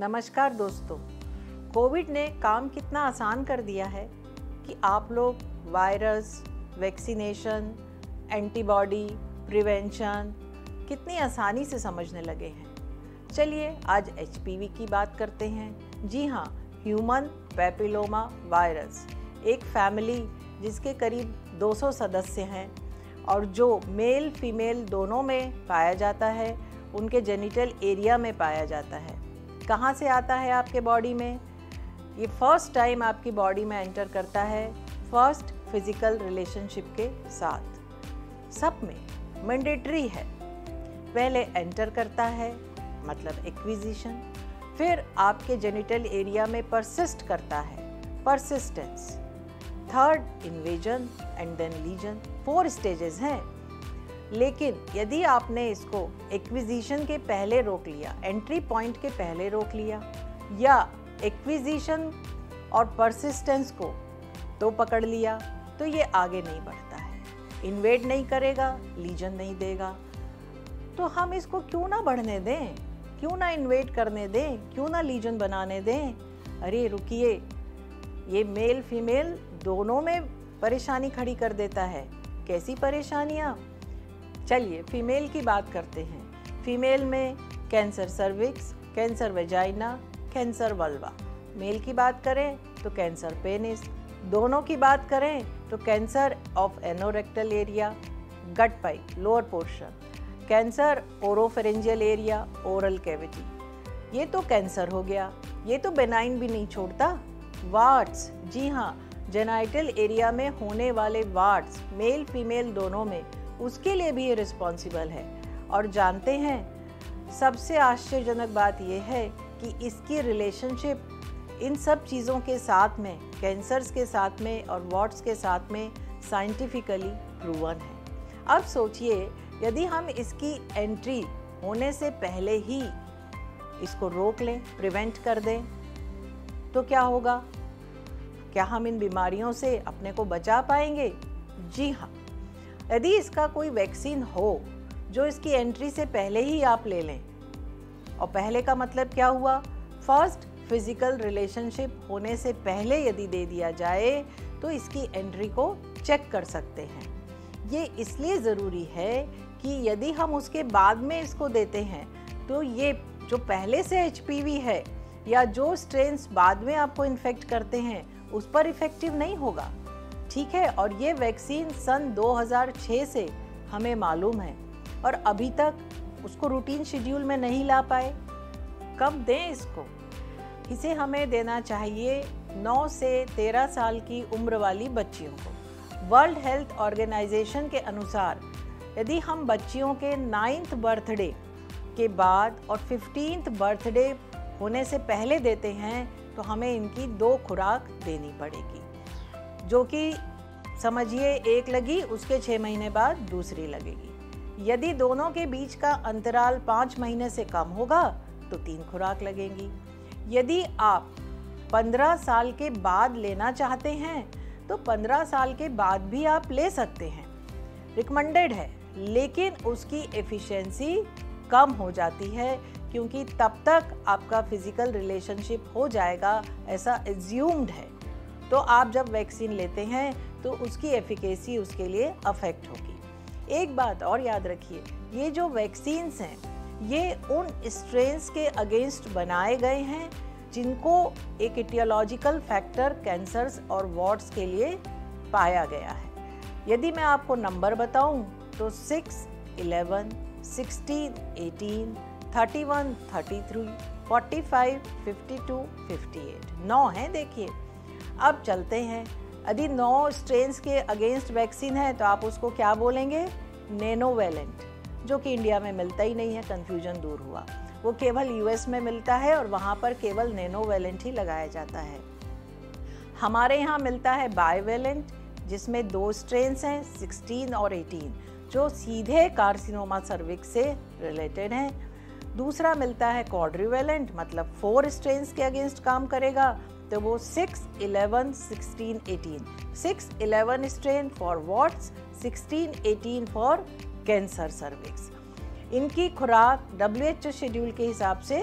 नमस्कार दोस्तों, कोविड ने काम कितना आसान कर दिया है कि आप लोग वायरस, वैक्सीनेशन, एंटीबॉडी, प्रिवेंशन कितनी आसानी से समझने लगे हैं। चलिए आज एचपीवी की बात करते हैं। जी हाँ ह्यूमन पेपिलोमा वायरस, एक फैमिली जिसके करीब 200 सदस्य हैं और जो मेल फीमेल दोनों में पाया जाता है, उनके जेनिटल एरिया में पाया जाता है। कहाँ से आता है आपके बॉडी में? ये फ़र्स्ट टाइम आपकी बॉडी में एंटर करता है फ़र्स्ट फ़िज़िकल रिलेशनशिप के साथ। सब में मैंडेटरी है। पहले एंटर करता है मतलब एक्विजिशन फिर आपके जेनिटल एरिया में परसिस्ट करता है। Persistence third invasion and then lesion four stages हैं। लेकिन यदि आपने इसको एक्विजिशन के पहले रोक लिया एंट्री पॉइंट के पहले रोक लिया, या एक्विजिशन और परसिस्टेंस को तो पकड़ लिया तो ये आगे नहीं बढ़ता है। इन्वेट नहीं करेगा लीजन नहीं देगा। तो हम इसको क्यों ना बढ़ने दें? क्यों ना इन्वेट करने दें? क्यों ना लीजन बनाने दें? अरे, रुकिए। ये मेल फीमेल दोनों में परेशानी खड़ी कर देता है। कैसी परेशानियाँ? चलिए फीमेल की बात करते हैं। फीमेल में cancer cervix cancer vagina cancer vulva male की बात करें तो कैंसर पेनिस दोनों की बात करें तो cancer of anorectal area gut pipe lower portion cancer oropharyngeal area oral cavity ये तो कैंसर हो गया। ये तो बेनाइन भी नहीं छोड़ता। वार्ड्स जी हाँ जेनाइटल एरिया में होने वाले वार्ड्स मेल फीमेल दोनों में। उसके लिए भी ये रिस्पॉन्सिबल है। और जानते हैं, सबसे आश्चर्यजनक बात यह है कि इसकी रिलेशनशिप इन सब चीज़ों के साथ में कैंसर्स के साथ में और वॉट्स के साथ में साइंटिफिकली प्रूवन है। अब सोचिए, यदि हम इसकी एंट्री होने से पहले ही इसको रोक लें प्रिवेंट कर दें तो क्या होगा? क्या हम इन बीमारियों से अपने को बचा पाएँगे? जी हाँ। यदि इसका कोई वैक्सीन हो, जो इसकी एंट्री से पहले ही आप ले लें। और पहले का मतलब क्या हुआ? फ़र्स्ट, फ़िज़िकल रिलेशनशिप होने से पहले यदि दे दिया जाए तो इसकी एंट्री को चेक कर सकते हैं। ये इसलिए ज़रूरी है कि यदि हम उसके बाद में इसको देते हैं तो ये जो पहले से एचपीवी है, या जो स्ट्रेन्स बाद में आपको इन्फेक्ट करते हैं, उस पर इफ़ेक्टिव नहीं होगा। ठीक है और ये वैक्सीन सन 2006 से हमें मालूम है और अभी तक उसको रूटीन शेड्यूल में नहीं ला पाए। कब दें इसको? इसे हमें देना चाहिए 9 से 13 साल की उम्र वाली बच्चियों को। वर्ल्ड हेल्थ ऑर्गेनाइजेशन के अनुसार, यदि हम बच्चियों के नाइन्थ बर्थडे के बाद और फिफ्टींथ बर्थडे होने से पहले देते हैं तो हमें इनकी दो खुराक देनी पड़ेगी। जो कि समझिए एक लगी, उसके छः महीने बाद दूसरी लगेगी। यदि दोनों के बीच का अंतराल पाँच महीने से कम होगा तो तीन खुराक लगेंगी। यदि आप पंद्रह साल के बाद लेना चाहते हैं तो पंद्रह साल के बाद भी आप ले सकते हैं। रिकमेंडेड है, लेकिन उसकी एफिशिएंसी कम हो जाती है, क्योंकि तब तक आपका फ़िज़िकल रिलेशनशिप हो जाएगा, ऐसा एज्यूम्ड है। तो आप जब वैक्सीन लेते हैं तो उसकी एफिकेसी उसके लिए अफेक्ट होगी। एक बात और याद रखिए, ये जो वैक्सीन्स हैं, ये उन स्ट्रेंस के अगेंस्ट बनाए गए हैं, जिनको एक इटियोलॉजिकल फैक्टर कैंसर्स और वॉर्ड्स के लिए पाया गया है। यदि मैं आपको नंबर बताऊँ तो six eleven sixteen eighteen thirty one thirty three forty five fifty two fifty eight नौ हैं, देखिए। अब चलते हैं। यदि नौ स्ट्रेन्स के अगेंस्ट वैक्सीन है तो आप उसको क्या बोलेंगे? नैनोवेलेंट जो कि इंडिया में मिलता ही नहीं है कन्फ्यूज़न दूर हुआ। वो केवल यूएस में मिलता है और वहाँ पर केवल नैनोवेलेंट ही लगाया जाता है। हमारे यहाँ मिलता है बायोवेलेंट जिसमें दो स्ट्रेन्स हैं 16 और 18 जो सीधे कार्सिनोमा सर्विक्स से रिलेटेड हैं। दूसरा मिलता है कॉड्रीवेलेंट मतलब फोर स्ट्रेन्स के अगेंस्ट काम करेगा। तो वो six eleven sixteen eighteen six eleven strain for warts sixteen eighteen for cancer cervix इनकी खुराक डब्ल्यू एच ओ शेड्यूल के हिसाब से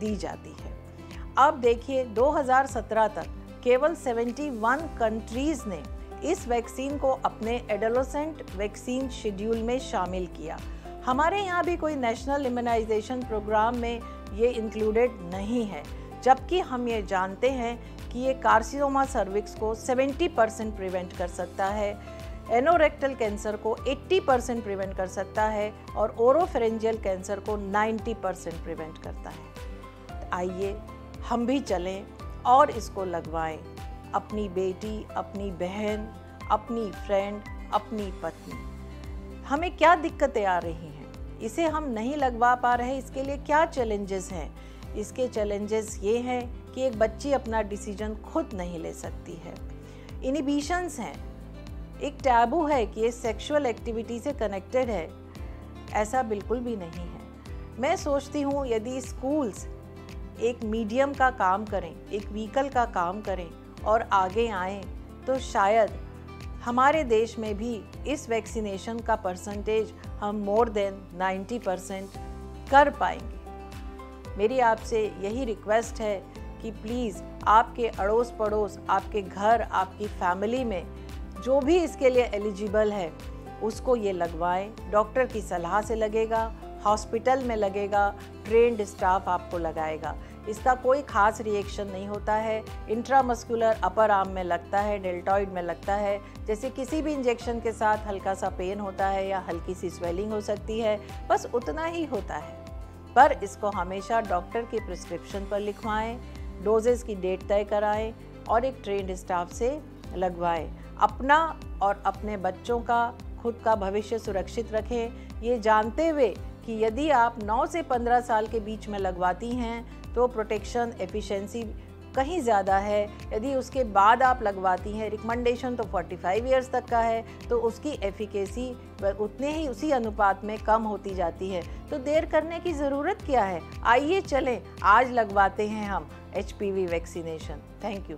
दी जाती है। अब देखिए 2017 तक केवल 71 कंट्रीज़ ने इस वैक्सीन को अपने एडोलोसेंट वैक्सीन शेड्यूल में शामिल किया। हमारे यहाँ भी कोई नेशनल इम्यूनाइजेशन प्रोग्राम में ये इंक्लूडेड नहीं है। जबकि हम ये जानते हैं कि ये कार्सिनोमा सर्विक्स को 70 परसेंट प्रिवेंट कर सकता है। एनोरेक्टल कैंसर को 80 परसेंट प्रिवेंट कर सकता है और ओरोफेरेंजियल कैंसर को 90 परसेंट प्रिवेंट करता है। आइए हम भी चलें और इसको लगवाएँ। अपनी बेटी, अपनी बहन, अपनी फ्रेंड अपनी पत्नी। हमें क्या दिक्कतें आ रही हैं? इसे हम नहीं लगवा पा रहे, इसके लिए क्या चैलेंजेस हैं? इसके चैलेंजेस ये हैं कि एक बच्ची अपना डिसीज़न खुद नहीं ले सकती है। इनिबिशंस हैं। एक टैबू है कि ये सेक्सुअल एक्टिविटी से कनेक्टेड है। ऐसा बिल्कुल भी नहीं है। मैं सोचती हूँ यदि स्कूल्स एक मीडियम का काम करें, एक व्हीकल का काम करें और आगे आएँ तो शायद हमारे देश में भी इस वैक्सीनेशन का परसेंटेज हम मोर देन 90 परसेंट कर पाएँगे। मेरी आपसे यही रिक्वेस्ट है कि प्लीज़ आपके अड़ोस पड़ोस आपके घर, आपकी फैमिली में जो भी इसके लिए एलिजिबल है, उसको ये लगवाएँ। डॉक्टर की सलाह से लगेगा हॉस्पिटल में लगेगा ट्रेंड स्टाफ आपको लगाएगा। इसका कोई खास रिएक्शन नहीं होता है। इंट्रामस्कुलर अपर आर्म में लगता है डेल्टॉइड में लगता है। जैसे किसी भी इंजेक्शन के साथ हल्का सा पेन होता है या हल्की सी स्वेलिंग हो सकती है, बस उतना ही होता है। पर इसको हमेशा डॉक्टर के प्रिस्क्रिप्शन पर लिखवाएँ, डोजेस की डेट तय कराएँ और एक ट्रेंड स्टाफ से लगवाएँ। अपना और अपने बच्चों का, खुद का भविष्य सुरक्षित रखें। ये जानते हुए कि यदि आप 9 से 15 साल के बीच में लगवाती हैं तो प्रोटेक्शन, एफिशिएंसी कहीं ज़्यादा है। यदि उसके बाद आप लगवाती हैं रिकमेंडेशन तो 45 ईयर्स तक का है तो उसकी एफिकेसी उतने ही उसी अनुपात में कम होती जाती है। तो देर करने की ज़रूरत क्या है? आइए चलें, आज लगवाते हैं हम एचपीवी वैक्सीनेशन थैंक यू